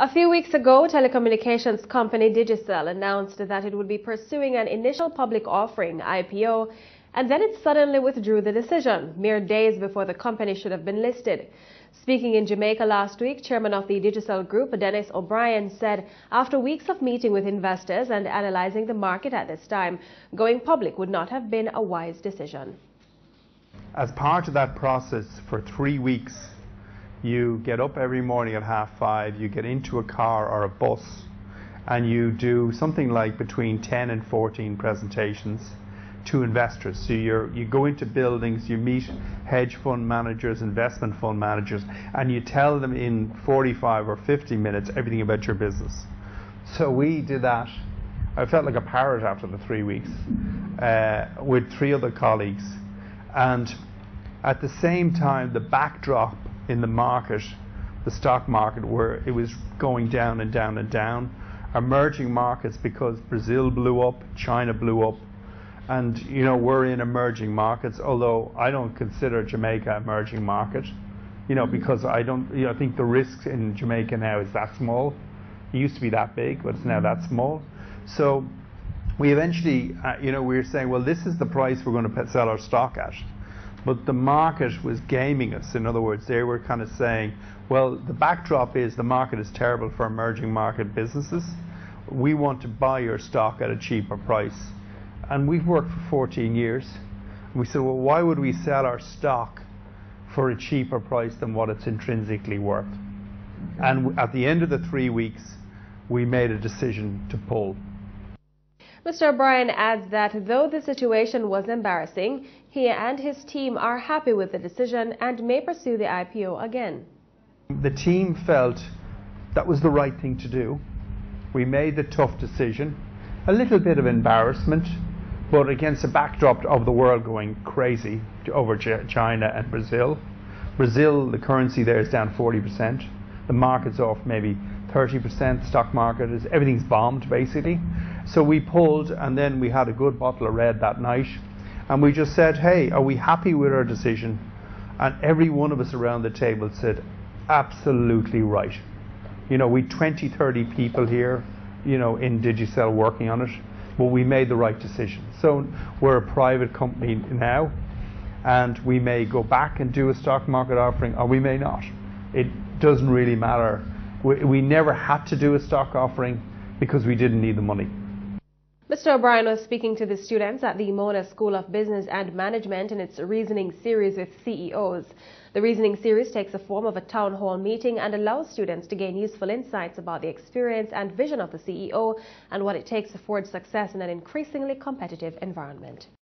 A few weeks ago, telecommunications company Digicel announced that it would be pursuing an initial public offering IPO, and then it suddenly withdrew the decision, mere days before the company should have been listed. Speaking in Jamaica last week, chairman of the Digicel Group, Denis O'Brien, said after weeks of meeting with investors and analyzing the market at this time, going public would not have been a wise decision. As part of that process for three weeks, you get up every morning at half five, you get into a car or a bus, and you do something like between 10 and 14 presentations to investors. So you you go into buildings, you meet hedge fund managers, investment fund managers, and you tell them in 45 or 50 minutes everything about your business. So we did that. I felt like a parrot after the three weeks uh, with three other colleagues. And at the same time, the backdrop in the market, the stock market, where it was going down and down and down. Emerging markets because Brazil blew up, China blew up, and you know we're in emerging markets. Although I don't consider Jamaica emerging market, you know, because I don't. You know, I think the risk in Jamaica now is that small. It used to be that big, but it's now that small. So we eventually, uh, you know, we were saying, well, this is the price we're going to sell our stock at. But the market was gaming us. In other words, they were kind of saying, well, the backdrop is the market is terrible for emerging market businesses. We want to buy your stock at a cheaper price. And we've worked for 14 years. We said, well, why would we sell our stock for a cheaper price than what it's intrinsically worth? And at the end of the three weeks, we made a decision to pull. Mr. O'Brien adds that though the situation was embarrassing, he and his team are happy with the decision and may pursue the IPO again. The team felt that was the right thing to do. We made the tough decision. A little bit of embarrassment, but against the backdrop of the world going crazy over China and Brazil. Brazil, the currency there is down 40%. The market's off maybe 30%. Stock market is everything's bombed basically. So we pulled, and then we had a good bottle of red that night, and we just said, "Hey, are we happy with our decision?" And every one of us around the table said, "Absolutely right." You know, we 20, 30 people here, you know, in Digicel working on it, but we made the right decision. So we're a private company now, and we may go back and do a stock market offering, or we may not. It doesn't really matter. We, we never had to do a stock offering because we didn't need the money. Mr. O'Brien was speaking to the students at the Mona School of Business and Management in its Reasoning Series with CEOs. The Reasoning Series takes the form of a town hall meeting and allows students to gain useful insights about the experience and vision of the CEO and what it takes to forge success in an increasingly competitive environment.